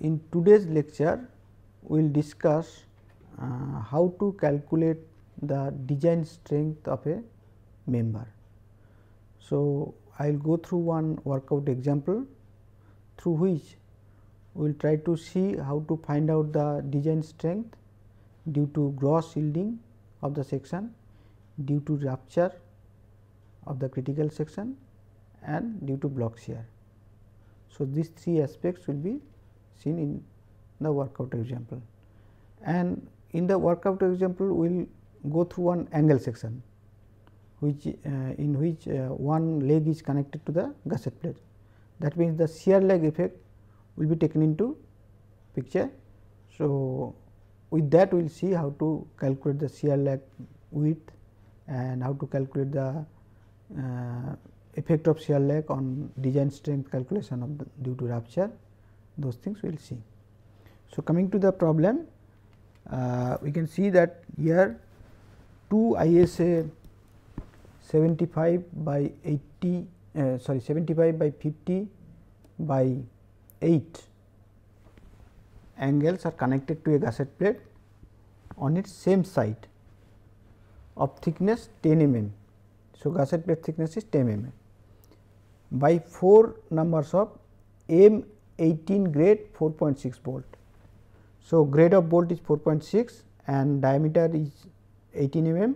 In today's lecture we will discuss uh, how to calculate the design strength of a member. So, I will go through one workout example through which we will try to see how to find out the design strength due to gross yielding of the section, due to rupture of the critical section and due to block shear. So, these three aspects will be seen in the workout example and in the workout example we will go through one angle section which uh, in which uh, one leg is connected to the gusset plate. That means, the shear lag effect will be taken into picture. So, with that we will see how to calculate the shear lag width and how to calculate the uh, effect of shear lag on design strength calculation of due to rupture those things we will see. So, coming to the problem uh, we can see that here 2 ISA 75 by 80 uh, sorry 75 by 50 by 8 angles are connected to a gusset plate on its same side of thickness 10 mm. So, gusset plate thickness is 10 mm by 4 numbers of M 18 grade 4.6 bolt. So, grade of bolt is 4.6 and diameter is 18 mm.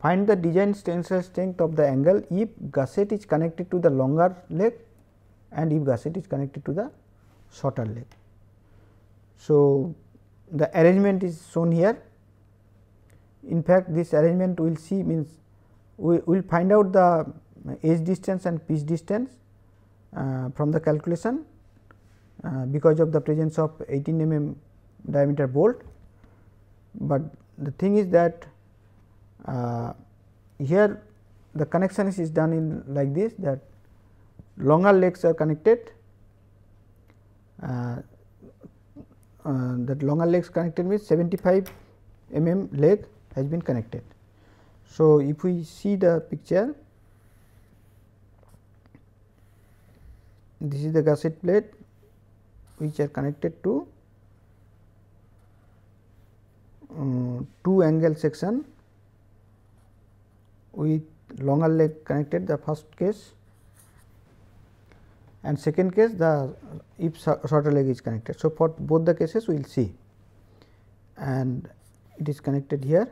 Find the design tensile strength of the angle if gusset is connected to the longer leg and if gusset is connected to the shorter leg. So, the arrangement is shown here. In fact, this arrangement we will see means we will find out the edge distance and pitch distance uh, from the calculation uh, because of the presence of 18 mm diameter bolt. But the thing is that uh, here the connection is done in like this that longer legs are connected uh, uh, that longer legs connected means 75 mm leg has been connected. So, if we see the picture this is the gusset plate which are connected to um, two angle section with longer leg connected the first case and second case the if shorter leg is connected. So, for both the cases we will see and it is connected here.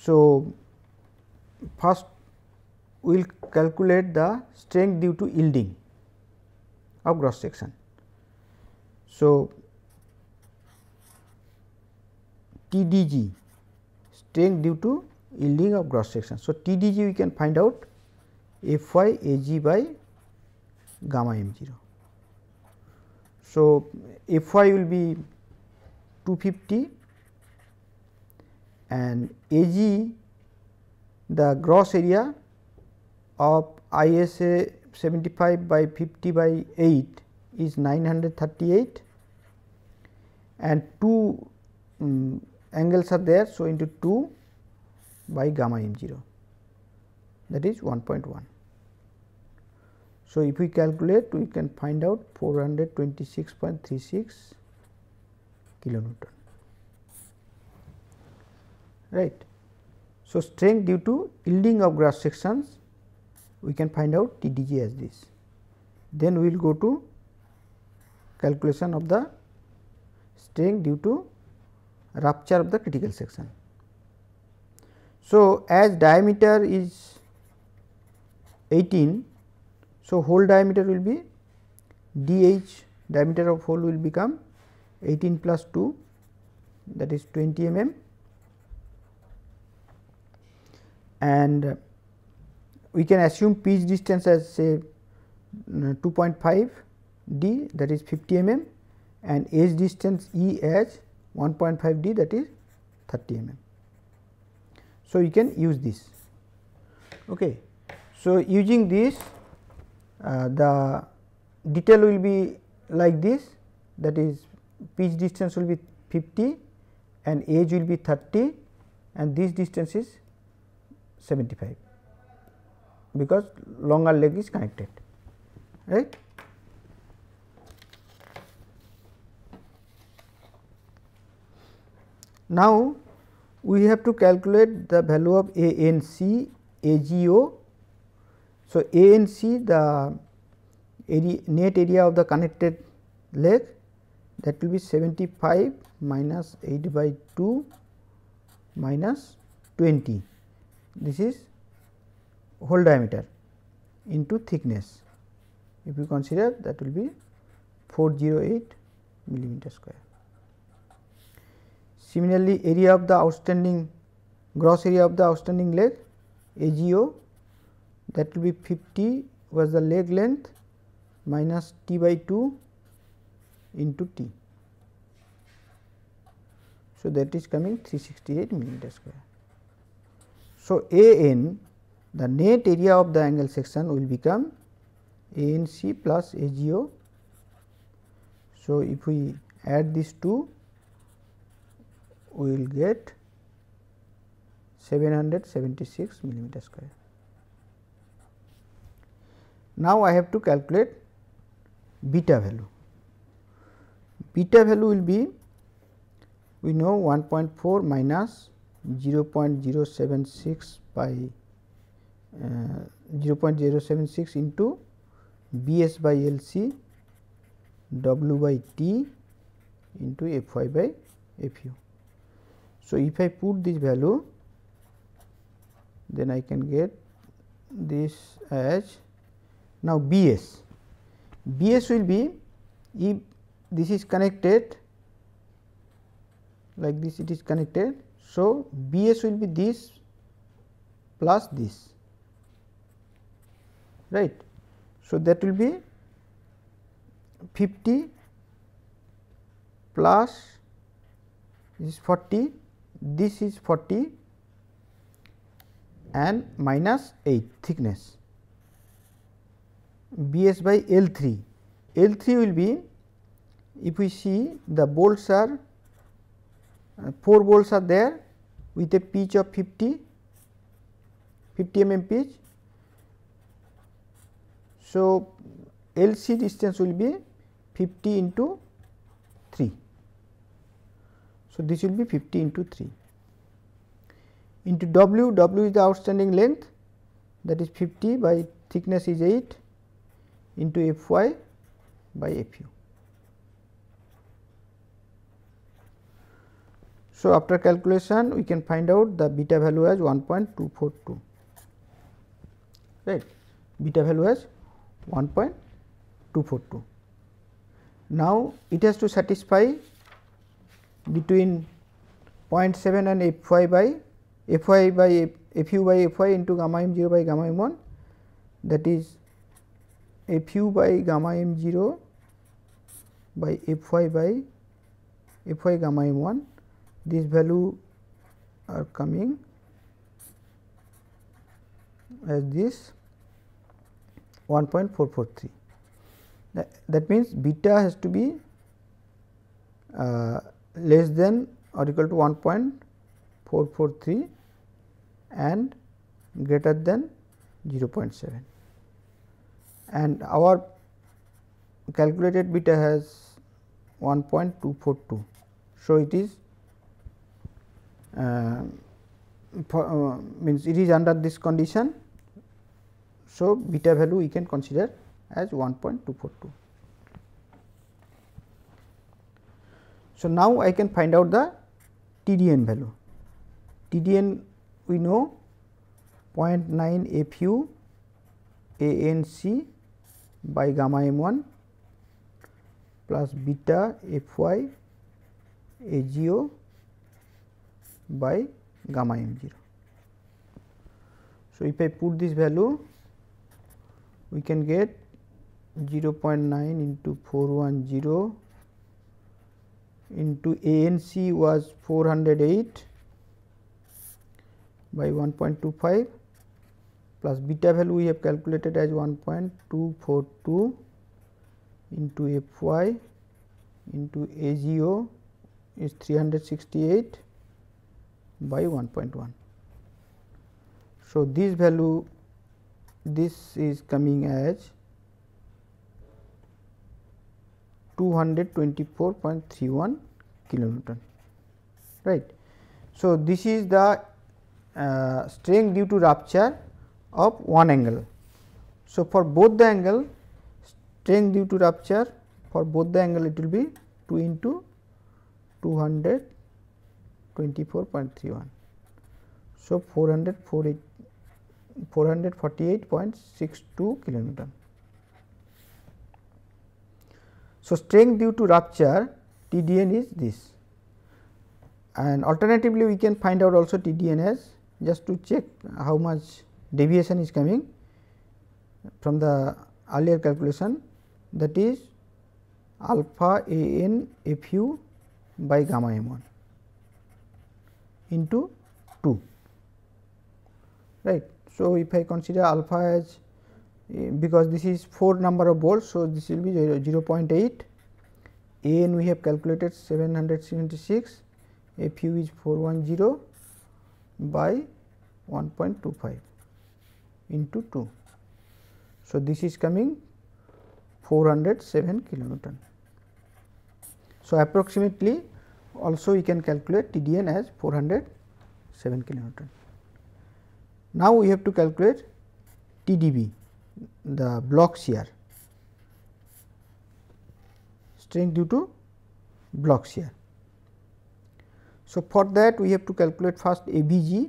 So, first we will calculate the strength due to yielding of cross section. So, TDG strength due to yielding of cross section. So, TDG we can find out F y A g by gamma m 0. So, F y will be 250 and A g the gross area of ISA 75 by 50 by 8 is 938 and two um, angles are there. So, into 2 by gamma m 0 that is 1.1. So, if we calculate we can find out 426.36 kilonewton right. So, strength due to yielding of cross sections we can find out TDG as this. Then we will go to calculation of the strength due to rupture of the critical section. So, as diameter is 18, so hole diameter will be dh diameter of hole will become 18 plus 2 that is 20 mm and we can assume pitch distance as say 2.5 d that is 50 mm and edge distance E as 1.5 d that is 30 mm. So, you can use this. Okay. So, using this uh, the detail will be like this that is pitch distance will be 50 and edge will be 30 and this distance is 75 because longer leg is connected. right. Now, we have to calculate the value of ANC, AGO. So, ANC the area, net area of the connected leg that will be 75 minus 8 by 2 minus 20. This is hole diameter into thickness. If you consider that will be 408 millimeter square. Similarly, area of the outstanding gross area of the outstanding leg AGO that will be 50 was the leg length minus t by 2 into t. So, that is coming 368 millimeter square. So, A n the net area of the angle section will become A n c plus A g o. So, if we add these two we will get 776 millimeter square. Now, I have to calculate beta value. Beta value will be we know 1.4 minus 0.076 by 0.076 into B s by L c W by T into F y by F u. So, if I put this value then I can get this as now B s. B s will be if this is connected like this it is connected. So, B s will be this plus this right. So, that will be 50 plus this is 40 this is 40 and minus 8 thickness B s by L 3. L 3 will be if we see the bolts are uh, 4 bolts are there with a pitch of 50 50 mm pitch. So, L c distance will be 50 into 3. So, this will be 50 into 3 into W, W is the outstanding length that is 50 by thickness is 8 into F y by F u. So, after calculation we can find out the beta value as 1.242 right beta value as 1.242. Now, it has to satisfy between 0.7 and f y by f y by f, u by f y into gamma m 0 by gamma m 1 that is f u by gamma m 0 by f y by f y gamma m 1 this value are coming as this 1.443 that, means beta has to be uh, less than or equal to 1.443 and greater than 0.7 and our calculated beta has 1.242. So, it is uh, for, uh, means it is under this condition. So, beta value we can consider as 1.242. So, now I can find out the TDN value. TDN we know 0.9 FU ANC by gamma m1 plus beta Fy AGO by gamma m0. So, if I put this value we can get 0.9 into 410 into ANC was 408 by 1.25 plus beta value we have calculated as 1.242 into Fy into AGO is 368 by 1.1. So, this value this is coming as 224.31 kilonewton right. So, this is the uh, strength due to rupture of one angle. So, for both the angle strength due to rupture for both the angle it will be 2 into 224.31. So, 448.62 kilonewton. So, strength due to rupture TDN is this and alternatively we can find out also TDN as just to check how much deviation is coming from the earlier calculation that is alpha a n f u by gamma m 1 into 2 right. So, if I consider alpha as uh, because this is 4 number of bolts. So, this will be 0, 0 0.8 a n we have calculated 776 f u is 410 by 1.25 into 2. So, this is coming 407 kilonewton. So, approximately also we can calculate TDN as 407 kilonewton. Now, we have to calculate TDB the block shear strength due to block shear. So, for that we have to calculate first ABG,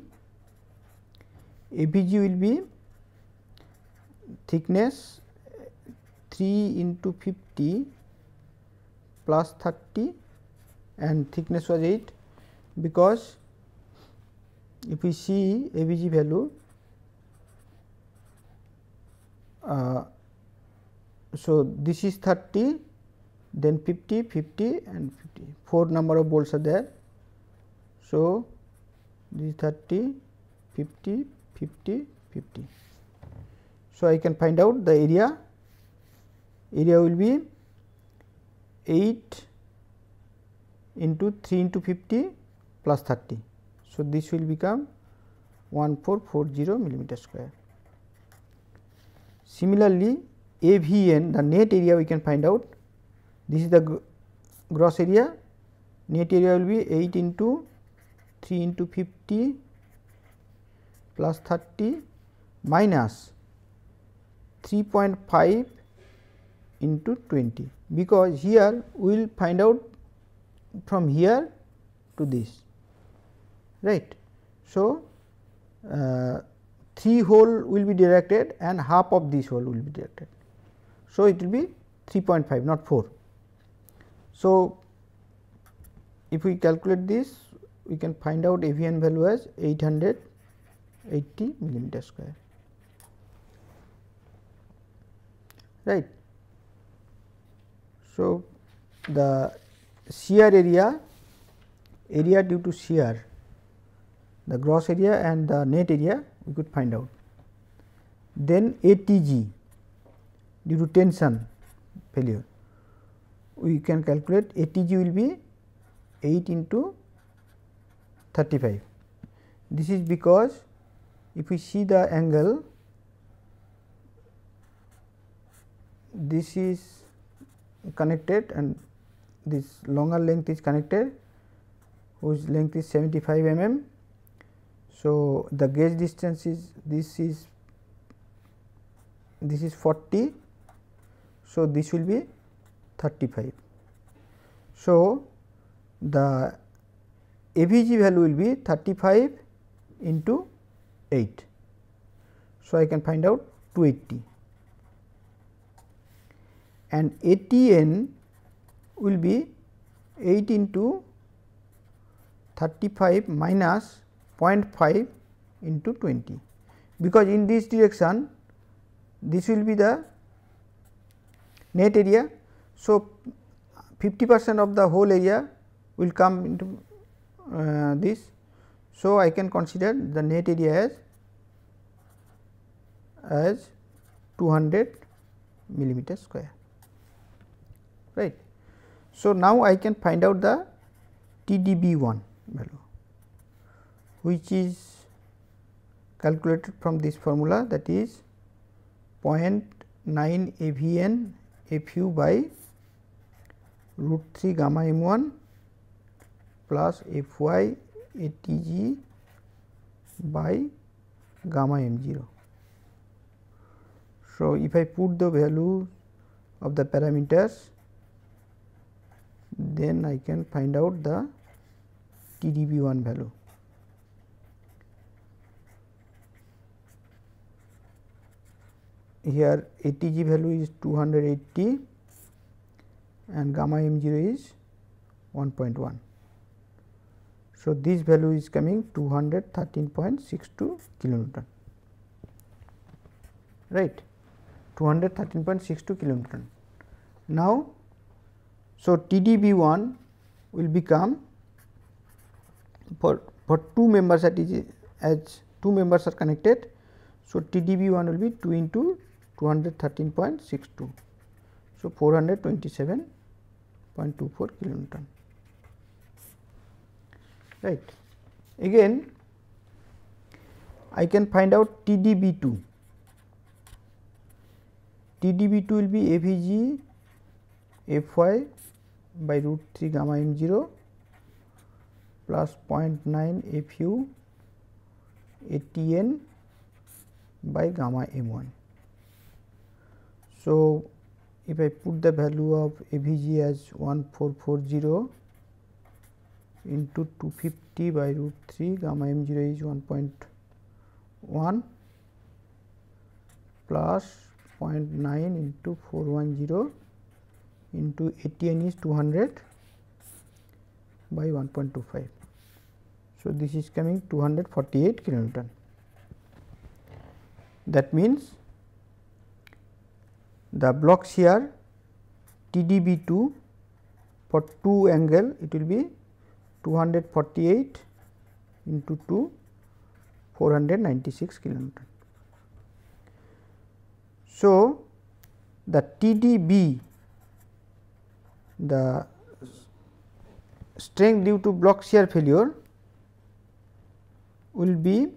ABG will be thickness 3 into 50 plus 30 and thickness was 8 because if we see ABG value uh, so this is 30 then 50 50 and 50 4 number of bolts are there so, this 30, 50, 50, 50. So, I can find out the area, area will be 8 into 3 into 50 plus 30. So, this will become 1440 millimeter square. Similarly, AVN the net area we can find out. This is the gross area. Net area will be 8 into 3 into 50 plus 30 minus 3.5 into 20 because here we will find out from here to this. Right. So, uh, 3 hole will be directed and half of this hole will be directed. So, it will be 3.5 not 4. So, if we calculate this we can find out AVN value as 880 millimeter square right. So, the shear area area due to shear the gross area and the net area we could find out. Then ATG due to tension failure we can calculate ATG will be 8 into 35. This is because if we see the angle this is connected and this longer length is connected whose length is 75 mm. So, the gauge distance is this is this is 40. So, this will be 35. So, the AVG value will be 35 into 8. So, I can find out 280 and ATN will be 8 into 35 minus 0.5 into 20 because in this direction this will be the net area. So, 50 percent of the hole area will come into uh, this. So, I can consider the net area as as 200 millimeter square right. So, now I can find out the TDB 1 value which is calculated from this formula that is 0.9 AVN FU by root 3 gamma m 1 plus F y f y a t g by gamma m 0. So, if I put the value of the parameters then I can find out the TDB 1 value. Here ATG value is 280 and gamma m 0 is 1.1. So, this value is coming 213.62 kilonewton right 213.62 kilonewton. Now, so TDB 1 will become for for two members that is as two members are connected. So, TDB 1 will be 2 into 213.62. So, 427.24 kilonewton right. Again I can find out TDB 2. TDB 2 will be AVG Fy by root 3 gamma m 0 plus 0.9 Fu Atn by gamma m 1. So, if I put the value of AVG as 1440 into 250 by root 3 gamma m 0 is 1.1 plus 0.9 into 410 into ATN is 200 by 1.25. So, this is coming 248 kilonewton. That means, the block shear TDB 2 for 2 angle it will be 248 into 2 496 kilonewton. So, the TDB the strength due to block shear failure will be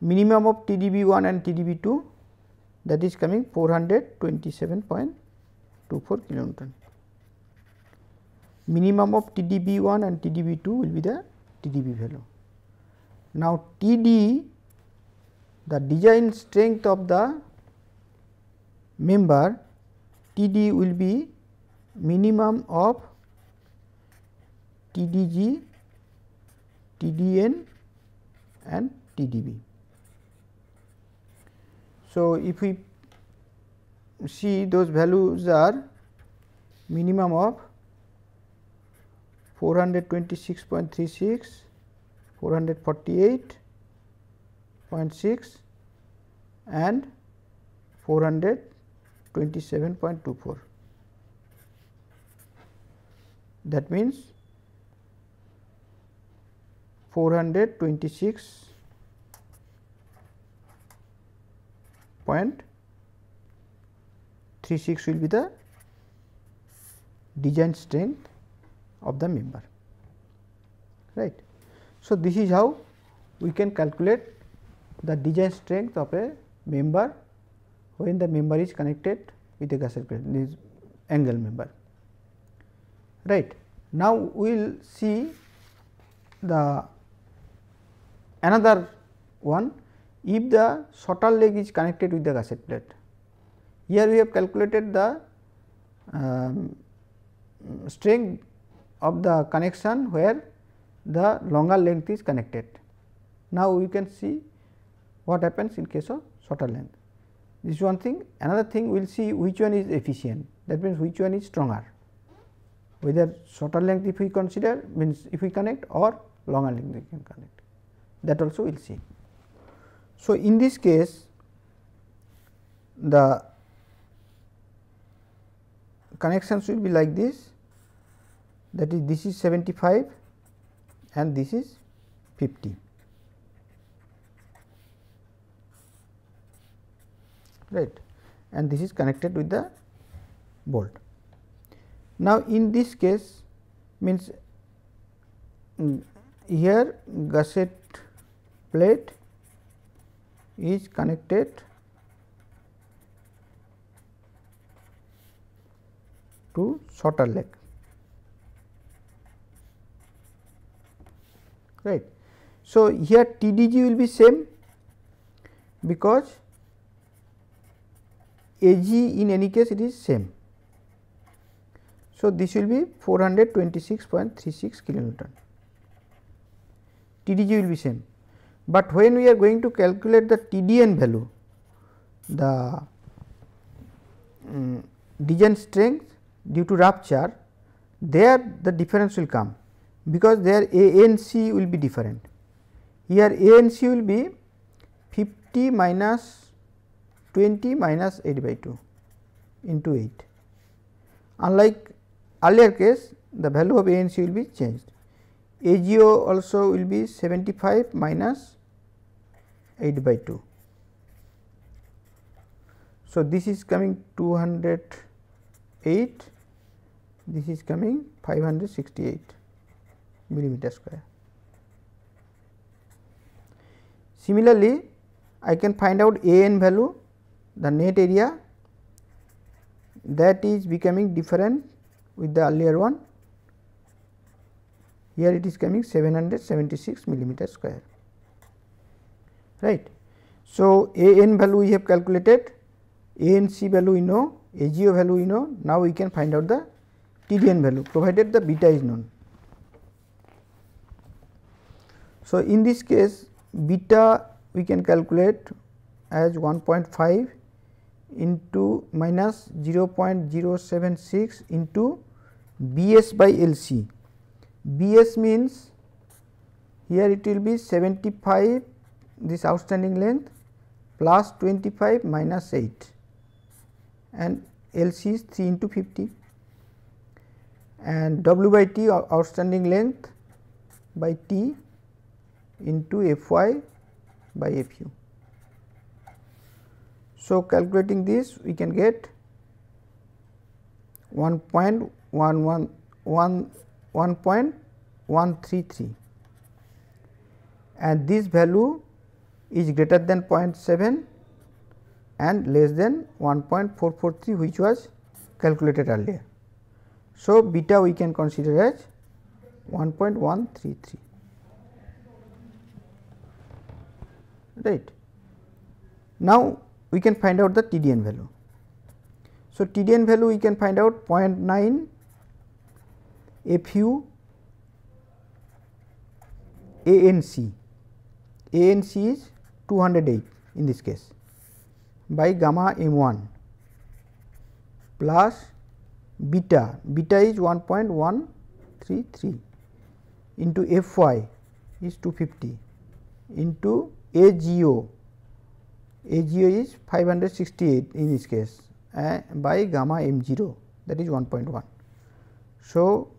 minimum of TDB 1 and TDB 2 that is coming 427.24 kilonewton minimum of TDB 1 and TDB 2 will be the TDB value. Now, TD the design strength of the member TD will be minimum of TDG, TDN and TDB. So, if we see those values are minimum of 426.36, 448.6 and 427.24. That means 426.36 will be the design strength of the member right. So, this is how we can calculate the design strength of a member when the member is connected with a plate this angle member right. Now, we will see the another one if the shorter leg is connected with the gusset plate. Here we have calculated the um, strength of the connection where the longer length is connected. Now, we can see what happens in case of shorter length. This is one thing. Another thing we will see which one is efficient that means which one is stronger whether shorter length if we consider means if we connect or longer length we can connect that also we will see. So, in this case the connections will be like this that is this is 75 and this is 50. right and this is connected with the bolt. Now, in this case means mm, here gusset plate is connected to shorter leg right. So, here TDG will be same because AG in any case it is same. So, this will be 426.36 kilonewton. TDG will be same but when we are going to calculate the TDN value, the um, design strength due to rupture, there the difference will come because there ANC will be different. Here ANC will be 50 minus 20 minus 8 by 2 into 8. Unlike earlier case, the value of ANC will be changed. AGO also will be 75 minus 8 by 2. So, this is coming 208, this is coming 568 millimeter square. Similarly, I can find out A n value the net area that is becoming different with the earlier one. Here it is coming 776 millimeter square right. So, A n value we have calculated, A n c value we know, A g o value we know, now we can find out the T d n value provided the beta is known. So, in this case beta we can calculate as 1.5 into minus 0.076 into B s by L c. B s means here it will be 75 this outstanding length plus 25 minus 8 and L c is 3 into 50 and W by T outstanding length by T into F y by F u. So, calculating this we can get 1.133 and this value is greater than 0.7 and less than 1.443 which was calculated earlier. So, beta we can consider as 1.133 right. Now, we can find out the TDN value. So, TDN value we can find out 0.9 FU ANC, ANC is 208 in this case by gamma m 1 plus beta, beta is 1.133 into f y is 250 into AGO, AGO is 568 in this case uh, by gamma m 0 that is 1.1. So,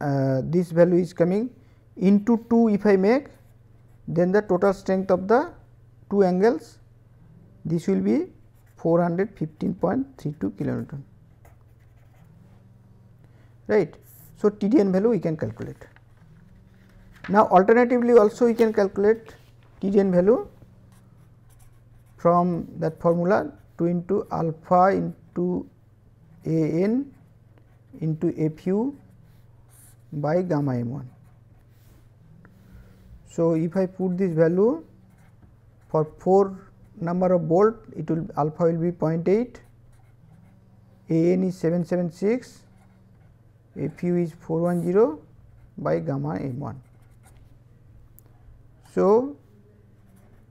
uh, this value is coming into 2 if I make then the total strength of the two angles this will be 415.32 kilonewton right. So, TDN value we can calculate. Now, alternatively also we can calculate TDN value from that formula 2 into alpha into A n into F u by gamma m 1. So, if I put this value for 4 number of bolt it will alpha will be 0.8, A n is 776, F u is 410 by gamma m 1. So,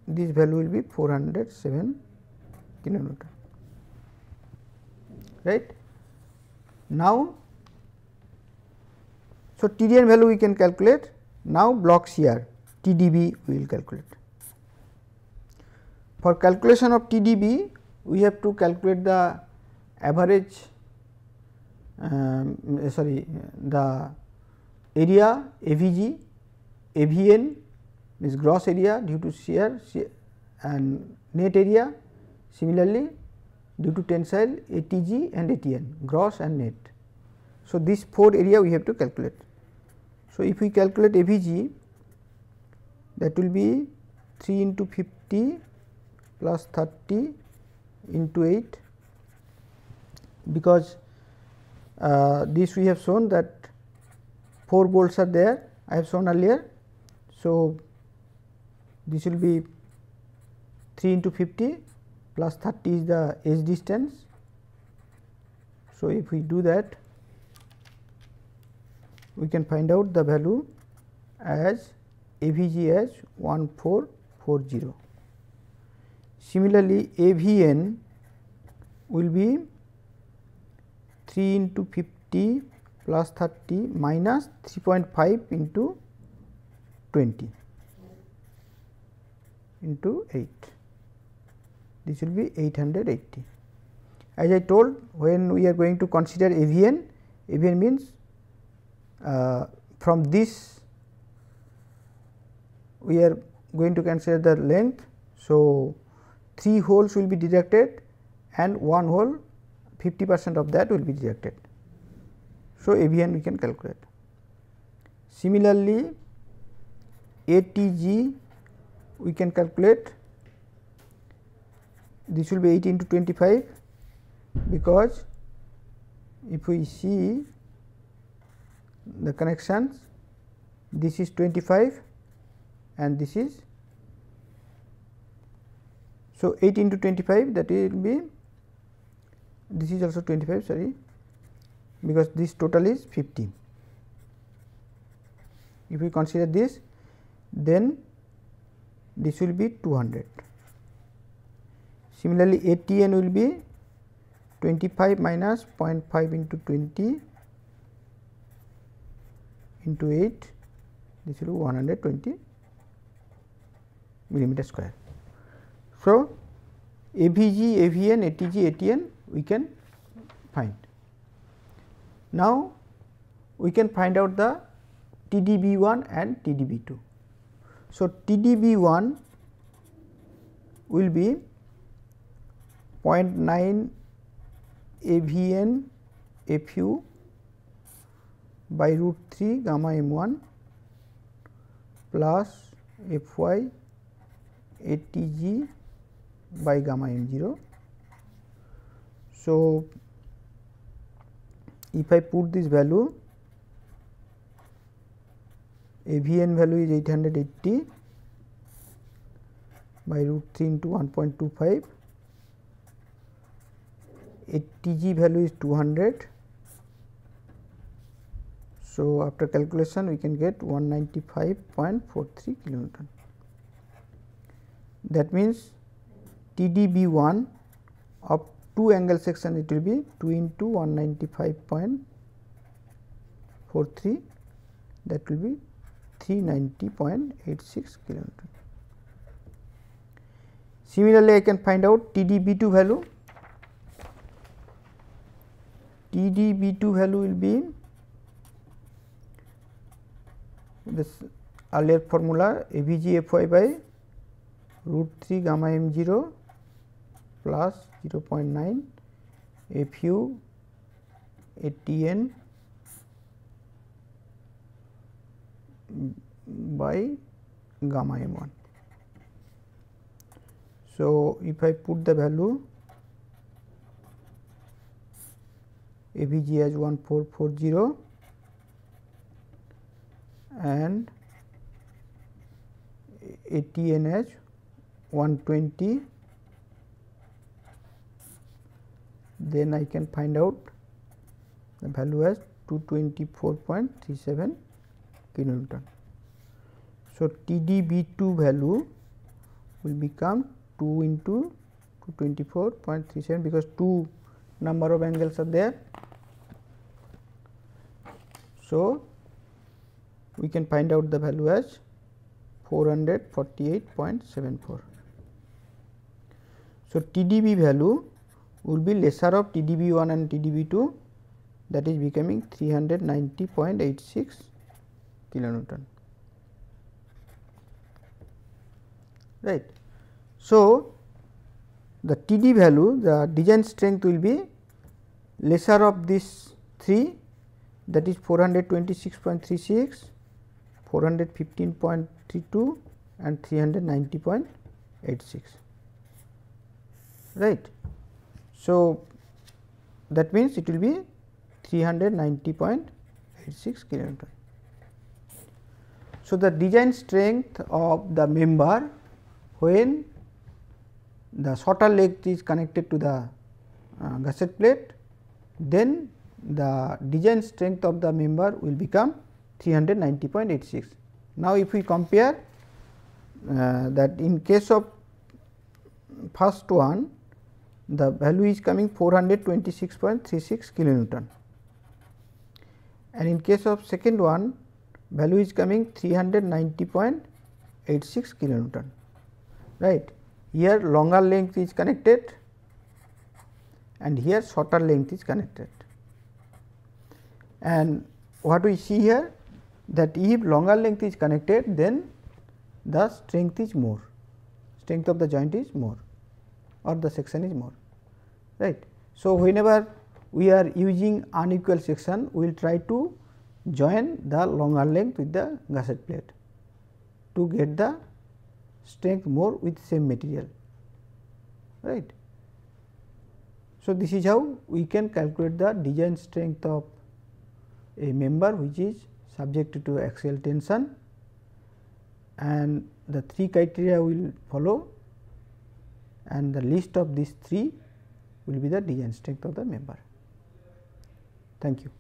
this value will be 407 kilonewton right. Now, so TDN value we can calculate now block shear TDB we will calculate. For calculation of TDB we have to calculate the average um, sorry the area AVG, AVN means gross area due to shear, shear and net area similarly due to tensile ATG and ATN gross and net. So, this 4 area we have to calculate. So, if we calculate AVG that will be 3 into 50 plus 30 into 8 because uh, this we have shown that 4 bolts are there I have shown earlier. So, this will be 3 into 50 plus 30 is the edge distance. So, if we do that we can find out the value as AVG as 1440. Similarly, AVN will be 3 into 50 plus 30 minus 3.5 into 20 into 8 this will be 880. As I told when we are going to consider AVN, AVN means uh, from this we are going to consider the length. So, 3 holes will be deducted and 1 hole 50 percent of that will be deducted. So, AVN we can calculate. Similarly, ATG we can calculate this will be 8 into 25 because if we see the connections this is 25 and this is so 8 into 25 that will be this is also 25 sorry because this total is 50 if we consider this then this will be 200 similarly ATN will be 25 minus 0.5 into 20 into 8 this will be 120 millimeter square. So, AVG, AVN, ATG, ATN we can find. Now, we can find out the TDB1 and TDB2. So, TDB1 will be 0.9 AVN FU by root 3 gamma m 1 plus f y a t g by gamma m 0. So, if I put this value a v n value is 880 by root 3 into 1.25 a t g value is 200 so, after calculation we can get 195.43 kilonewton. That means TDB 1 of 2 angle section it will be 2 into 195.43 that will be 390.86 kilonewton. Similarly, I can find out TDB 2 value. TDB 2 value will be this earlier formula AVG Fy by root 3 gamma m 0 plus 0 0.9 Fu ATN by gamma m 1. So, if I put the value AVG as 1440 and ATNH 120 then I can find out the value as 224.37 kilonewton. So, TDB2 value will become 2 into 224.37 because 2 number of angles are there. So, we can find out the value as 448.74. So, TDB value will be lesser of TDB 1 and TDB 2 that is becoming 390.86 kilonewton right. So, the TD value the design strength will be lesser of this 3 that is 426.36 415.32 and 390.86 right. So, that means it will be 390.86 kilonewton. So, the design strength of the member when the shorter length is connected to the uh, gusset plate, then the design strength of the member will become 390.86. Now, if we compare uh, that in case of first one the value is coming 426.36 kilonewton. And in case of second one value is coming 390.86 kilonewton. Right? Here longer length is connected and here shorter length is connected. And what we see here that if longer length is connected then the strength is more. Strength of the joint is more or the section is more right. So, whenever we are using unequal section we will try to join the longer length with the gusset plate to get the strength more with same material right. So, this is how we can calculate the design strength of a member which is subject to axial tension and the three criteria will follow and the list of these three will be the design strength of the member. Thank you.